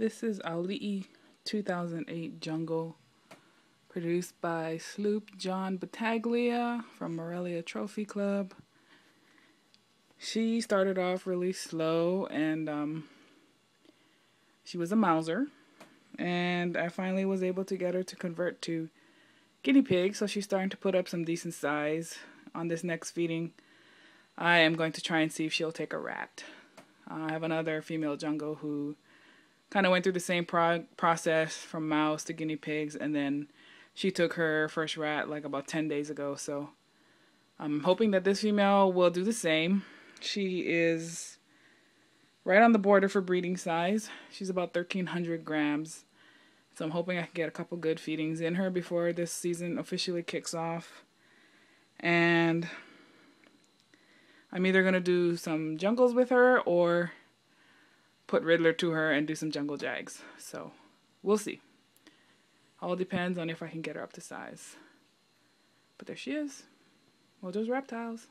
This is Auli'i 2008 Jungle, produced by Sloop John Battaglia from Morelia Trophy Club. She started off really slow and um, she was a mouser. And I finally was able to get her to convert to guinea pig, so she's starting to put up some decent size. On this next feeding, I am going to try and see if she'll take a rat. Uh, I have another female jungle who kind of went through the same pro- process from mouse to guinea pigs, and then she took her first rat like about 10 days ago. So I'm hoping that this female will do the same. She is right on the border for breeding size. She's about 1,300 grams. So I'm hoping I can get a couple good feedings in her before this season officially kicks off. And I'm either going to do some jungles with her or put Riddler to her and do some jungle jags. So we'll see. All depends on if I can get her up to size. But there she is. Well, Mojo's Reptiles.